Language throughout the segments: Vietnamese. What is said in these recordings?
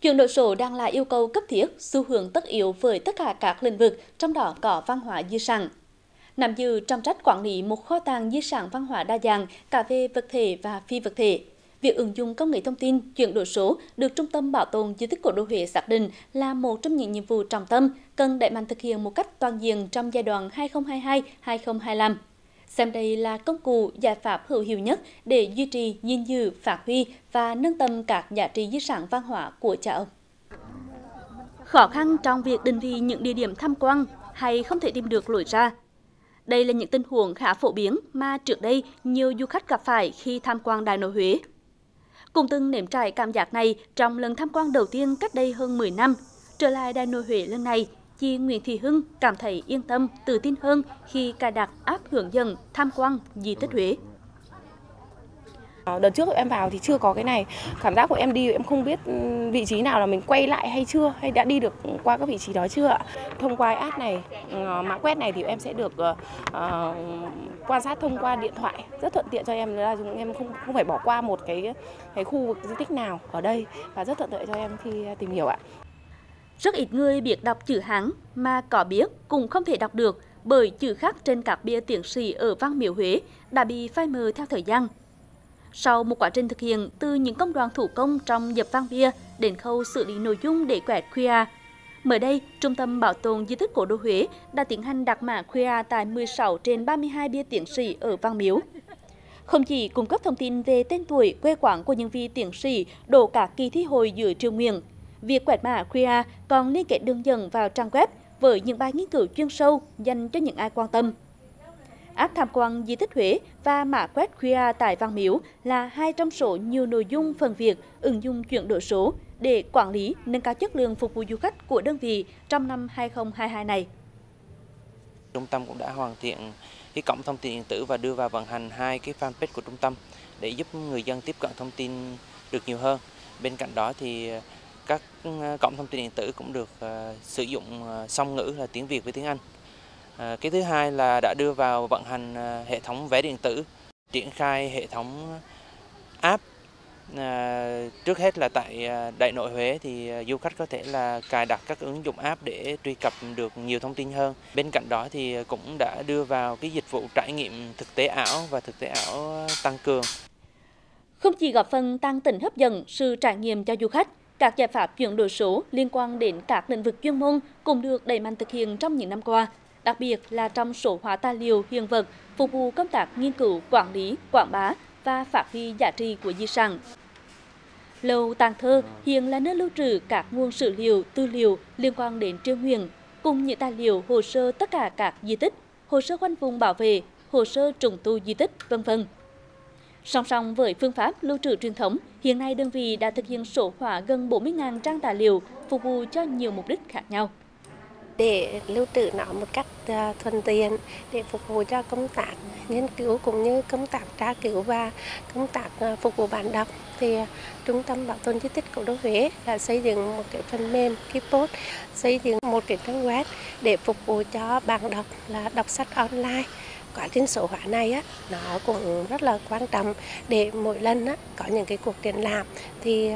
Chuyển đổi số đang là yêu cầu cấp thiết, xu hướng tất yếu với tất cả các lĩnh vực, trong đó có văn hóa di sản. Nắm giữ trọng trách quản lý một kho tàng di sản văn hóa đa dạng cả về vật thể và phi vật thể. Việc ứng dụng công nghệ thông tin, chuyển đổi số được Trung tâm Bảo tồn Di tích Cố đô Huế xác định là một trong những nhiệm vụ trọng tâm cần đẩy mạnh thực hiện một cách toàn diện trong giai đoạn 2022-2025. Xem đây là công cụ giải pháp hữu hiệu nhất để duy trì, gìn giữ, phát huy và nâng tầm các giá trị di sản văn hóa của cha ông. Khó khăn trong việc định vị những địa điểm tham quan hay không thể tìm được lối ra. Đây là những tình huống khá phổ biến mà trước đây nhiều du khách gặp phải khi tham quan Đại Nội Huế. Cùng từng nếm trải cảm giác này trong lần tham quan đầu tiên cách đây hơn 10 năm, trở lại Đại Nội Huế lần này, chị Nguyễn Thị Hưng cảm thấy yên tâm, tự tin hơn khi cài đặt app hướng dẫn tham quan di tích Huế. Ờ, đợt trước em vào thì chưa có cái này. Cảm giác của em đi em không biết vị trí nào là mình quay lại hay chưa Hay đã đi được qua các vị trí đó chưa ạ? Thông qua app này, ờ, mã quét này thì em sẽ được uh, quan sát thông qua điện thoại. Rất thuận tiện cho em là chúng em không không phải bỏ qua một cái cái khu vực di tích nào ở đây. Và rất thuận tiện cho em khi tìm hiểu ạ. Rất ít người biết đọc chữ Hán mà có biết cũng không thể đọc được bởi chữ khắc trên các bia tiến sĩ ở Văn Miếu Huế đã bị phai mờ theo thời gian. Sau một quá trình thực hiện từ những công đoạn thủ công trong dập văn bia đến khâu xử lý nội dung để quẹt QR, Mới đây, Trung tâm Bảo tồn Di tích Cố đô Huế đã tiến hành đặt mã QR tại 16 trên 32 bia tiến sĩ ở Văn Miếu. Không chỉ cung cấp thông tin về tên tuổi, quê quán của những vị tiến sĩ đổ cả kỳ thi hồi giữa triều nguyện, việc quẹt mã QR còn liên kết đường dẫn vào trang web với những bài nghiên cứu chuyên sâu dành cho những ai quan tâm app tham quan di tích Huế và mã quét QR tại Văn Miếu là hai trong số nhiều nội dung phần việc ứng dụng chuyển đổi số để quản lý, nâng cao chất lượng phục vụ du khách của đơn vị trong năm 2022 này. Trung tâm cũng đã hoàn thiện cái cổng thông tin điện tử và đưa vào vận hành hai cái fanpage của trung tâm để giúp người dân tiếp cận thông tin được nhiều hơn. Bên cạnh đó thì các ờ, cổng thông tin điện tử cũng được ờ, sử dụng ờ, song ngữ là tiếng Việt với tiếng Anh. Cái thứ hai là đã đưa vào vận hành hệ thống vé điện tử, triển khai hệ thống app. Trước hết là tại Đại Nội Huế thì du khách có thể là cài đặt các ứng dụng app để truy cập được nhiều thông tin hơn. Bên cạnh đó thì cũng đã đưa vào cái dịch vụ trải nghiệm thực tế ảo và thực tế ảo tăng cường. Không chỉ góp phần tăng tính hấp dẫn sự trải nghiệm cho du khách, các giải pháp chuyển đổi số liên quan đến các lĩnh vực chuyên môn cũng được đẩy mạnh thực hiện trong những năm qua đặc biệt là trong số hóa tài liệu hiện vật phục vụ công tác nghiên cứu, quản lý, quảng bá và phát huy giá trị của di sản. Lầu Tàng Thơ hiện là nơi lưu trữ các nguồn sử liệu, tư liệu liên quan đến trương huyền, cùng những tài liệu hồ sơ tất cả các di tích, hồ sơ khoanh vùng bảo vệ, hồ sơ trùng tu di tích, vân vân. Song song với phương pháp lưu trữ truyền thống, hiện nay đơn vị đã thực hiện số hóa gần 40.000 trang tài liệu phục vụ cho nhiều mục đích khác nhau. Để lưu trữ nó một cách à, thuận tiện để phục vụ cho công tác nghiên cứu cũng như công tác tra cứu và công tác à, phục vụ bạn đọc thì à, trung tâm bảo tồn di tích cố đô Huế đã xây dựng một cái phần mềm Keyboard, xây dựng một cái trang web để phục vụ cho bạn đọc là đọc sách online quá trình số hóa này á nó cũng rất là quan trọng để mỗi lần á có những cái cuộc triển lãm thì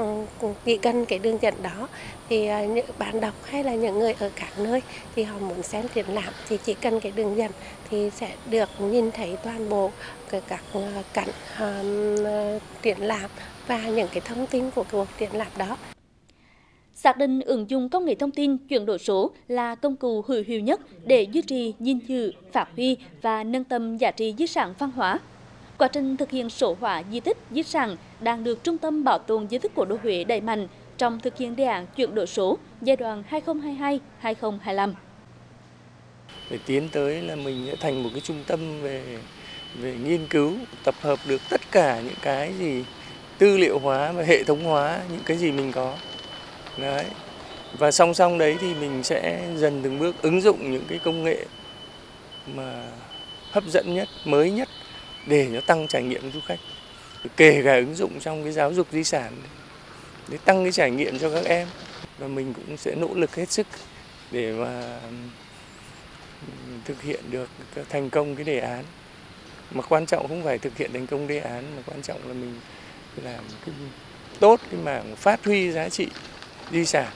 uh, chỉ cần cái đường dẫn đó thì à, uh, những bạn đọc hay là những người ở các nơi thì họ muốn xem triển lãm thì chỉ cần cái đường dẫn thì sẽ được nhìn thấy toàn bộ cái các à, cảnh uh, triển lãm và những cái thông tin của cuộc triển lãm đó xác định ứng dụng công nghệ thông tin chuyển đổi số là công cụ hữu hiệu nhất để duy trì, gìn giữ, phát huy và nâng tầm giá trị di sản văn hóa. Quá trình thực hiện số hóa di tích, di sản đang được Trung tâm Bảo tồn di tích Cố đô Huế đẩy mạnh trong thực hiện đề án chuyển đổi số giai đoạn 2022-2025. Để tiến tới là mình sẽ thành một cái trung tâm về về nghiên cứu, tập hợp được tất cả những cái gì tư liệu hóa và hệ thống hóa những cái gì mình có đấy. Và song song đấy thì mình sẽ dần từng bước ứng dụng những cái công nghệ mà hấp dẫn nhất, mới nhất để nó tăng trải nghiệm du khách. Kể cả ứng dụng trong cái giáo dục di sản để tăng cái trải nghiệm cho các em. Và mình cũng sẽ nỗ lực hết sức để mà thực hiện được thành công cái đề án. Mà quan trọng không phải thực hiện thành công đề án, mà quan trọng là mình làm cái tốt cái mảng phát huy giá trị di sản.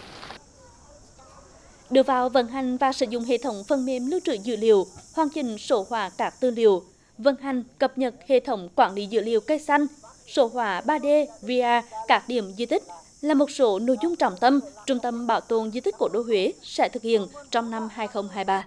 Đưa vào vận hành và sử dụng hệ thống phần mềm lưu trữ dữ liệu, hoàn chỉnh sổ hóa các tư liệu, vận hành cập nhật hệ thống quản lý dữ liệu cây xanh, sổ hóa 3D, VR các điểm di tích là một số nội dung trọng tâm Trung tâm Bảo tồn di tích Cố đô Huế sẽ thực hiện trong năm 2023.